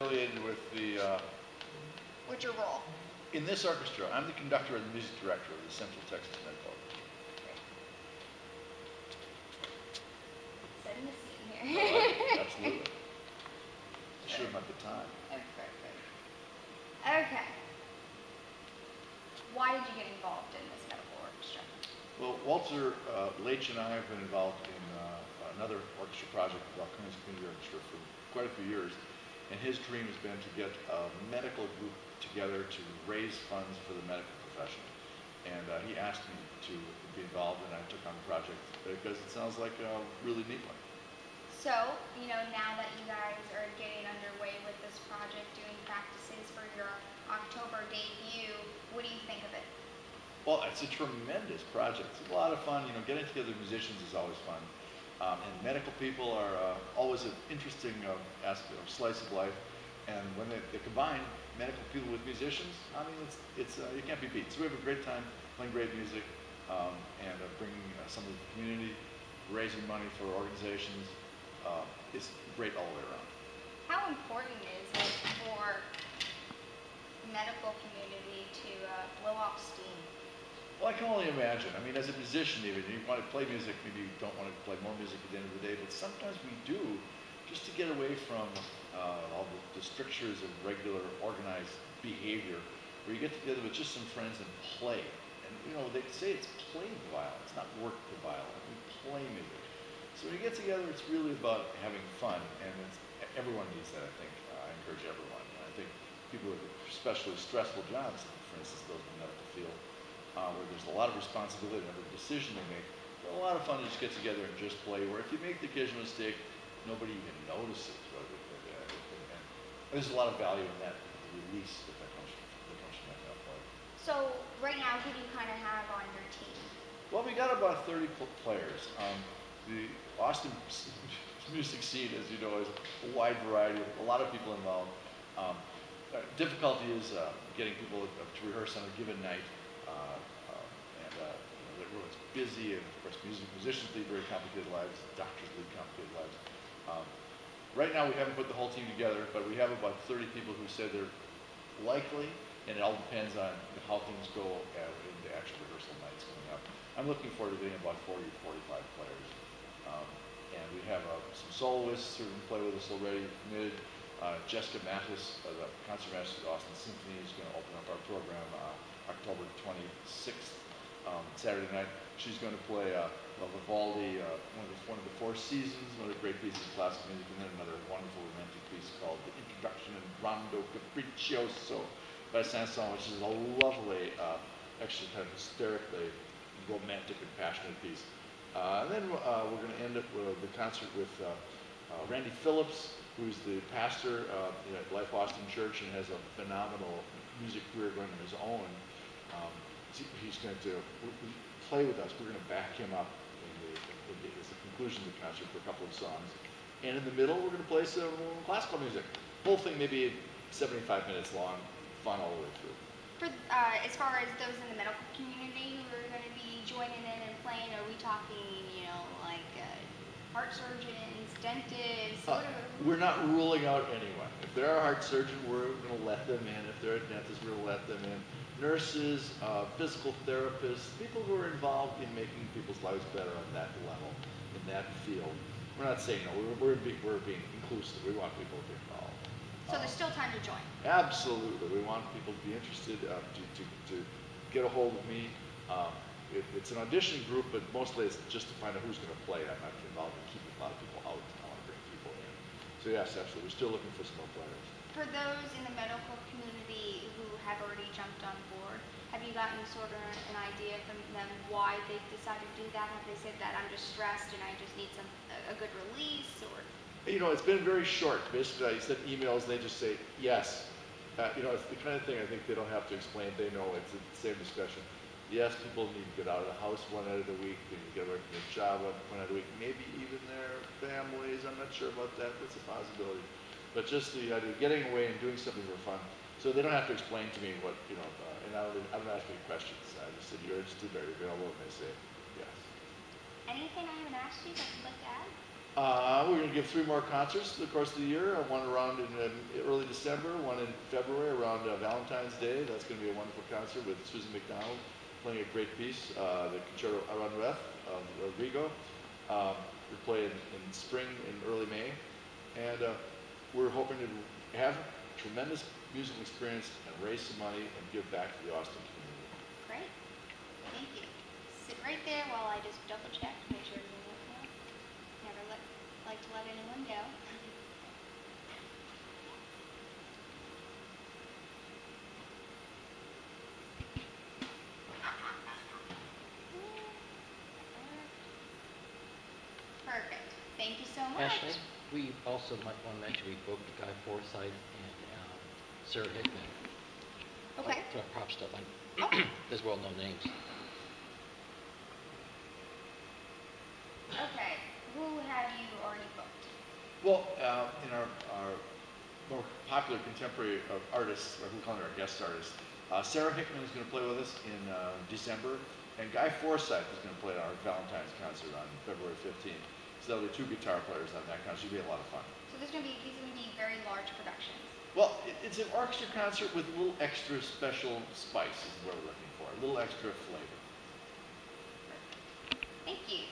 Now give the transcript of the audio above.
affiliated with the, uh, What's your role? in this orchestra, I'm the conductor and the music director of the Central Texas Medical Orchestra. Setting the scene All here. right, Absolutely. Should have at the time. Oh, perfect. Okay. Why did you get involved in this medical orchestra? Well, Walter uh, Leitch and I have been involved in uh, another orchestra project, the Balcones Community Orchestra, for quite a few years. And his dream has been to get a medical group together to raise funds for the medical profession. And uh, he asked me to be involved, and I took on the project because it sounds like a really neat one. So, you know, now that you guys are getting underway with this project, doing practices for your October debut, what do you think of it? Well, it's a tremendous project. It's a lot of fun. You know, getting together musicians is always fun. Um, and medical people are uh, always an interesting uh, aspect or slice of life. And when they, they combine medical people with musicians, I mean, it's, it's uh, you can't be beat. So we have a great time playing great music um, and uh, bringing uh, some of the community, raising money for organizations. Uh, it's great all the way around. How important is it for medical community to uh, blow off steam? Well, I can only imagine. I mean, as a musician, even you want to play music, maybe you don't want to play more music at the end of the day, but sometimes we do, just to get away from uh, all the, the strictures of regular organized behavior, where you get together with just some friends and play. And you know, they say it's play the violin, it's not work the violin. We play music. So when you get together, it's really about having fun, and everyone needs that. I think uh, I encourage everyone. I think people with especially stressful jobs, for instance, those in the medical field uh, where there's a lot of responsibility in every decision they make. But a lot of fun to just get together and just play. Where if you make the occasional mistake, nobody even notices. Uh, and, and there's a lot of value in that release that, that comes from that comes from that play. So, right now, who do you kind of have on your team? Well, we got about 30 players. Um, the Austin music scene, as you know, is a wide variety, of a lot of people involved. Um, uh, difficulty is uh, getting people to rehearse on a given night. Uh, uh, and uh, you know, everyone's busy, and of course, music musicians lead very complicated lives, doctors lead complicated lives. Um, right now, we haven't put the whole team together, but we have about 30 people who said they're likely, and it all depends on how things go uh, in the actual rehearsal nights coming up. I'm looking forward to getting about 40 or 45 players. Um, and we have uh, some soloists who can play with us already committed. Uh, Jessica Mathaes, uh, the concertmaster of the Austin Symphony, is going to open up our program uh, 26th, um, Saturday night. She's going to play uh, Vivaldi, uh, one, of the, one of the Four Seasons, another great piece of classical music, and then another wonderful romantic piece called The Introduction in Rondo Capriccioso by Saint-Saëns, which is a lovely, uh, actually kind of hysterically romantic and passionate piece. Uh, and then uh, we're going to end up with the concert with uh, uh, Randy Phillips, who's the pastor at Life Austin Church and has a phenomenal music career going on his own. Um, he's going to play with us. We're going to back him up in the, in the, as the conclusion of the concert for a couple of songs. And in the middle, we're going to play some classical music. Whole thing maybe 75 minutes long, fun all the way through. For uh, as far as those in the medical community who are going to be joining in and playing, are we talking, you know, like uh, heart surgeons, dentists? Uh, we're not ruling out anyone. If they're a heart surgeon, we're going to let them in. If they're a dentist, we're going to let them in. Nurses, uh, physical therapists, people who are involved in making people's lives better on that level, in that field. We're not saying no. We're, we're, being, we're being inclusive. We want people to be involved. so there's still time to join. Absolutely. We want people to be interested, uh, to, to, to get a hold of me. Um, it, it's an audition group, but mostly it's just to find out who's going to play. I'm not involved in keeping a lot of people out. I want to bring people in. So yes, absolutely. We're still looking for small players. For those in the medical community who have already jumped on board, have you gotten sort of an idea from them why they've decided to do that? Have they said that I'm just stressed and I just need some a, good release, or You know, it's been very short. Basically, I send emails, and they just say, yes. Uh, you know, it's the kind of thing I think they don't have to explain. They know it's the same discussion. Yes, people need to get out of the house one night of the week. They need to get away from their job one, one night of the week. Maybe even their families. I'm not sure about that. That's a possibility. But just the idea of getting away and doing something for fun. So they don't have to explain to me what, you know, uh, and I don't, I don't ask any questions. I just said, you're interested, are you available? And they say, yes. anything I haven't asked you that you'd like to add? Uh, we're gonna give three more concerts through the course of the year, uh, one around in, um, early December, one in February around uh, Valentine's Day. That's gonna be a wonderful concert with Susan McDonald playing a great piece, uh, the Concerto Aranjuez of Rodrigo. Um, we play in, in spring and early May, and uh, we're hoping to have a tremendous musical experience and raise some money and give back to the Austin community. Great, thank you. Sit right there while I just double check, to make sure well. Never let, like to let anyone go. Perfect, thank you so much. Ashley, we also might want to mention we booked Guy Forsyth and um, Sara Hickman. Okay, Like, uh, Prop stuff, like, Okay. there's well-known names. okay, who have you already booked? Well, uh, in our, our more popular contemporary uh, artists, or who call them our guest artists, uh, Sara Hickman is going to play with us in uh, December, and Guy Forsyth is going to play at our Valentine's concert on February 15th. So there'll be two guitar players on that concert. It'll be a lot of fun. So there's gonna be, these are gonna be very large productions. Well, it, it's an orchestra concert with a little extra special spice is what we're looking for, a little extra flavor. Thank you.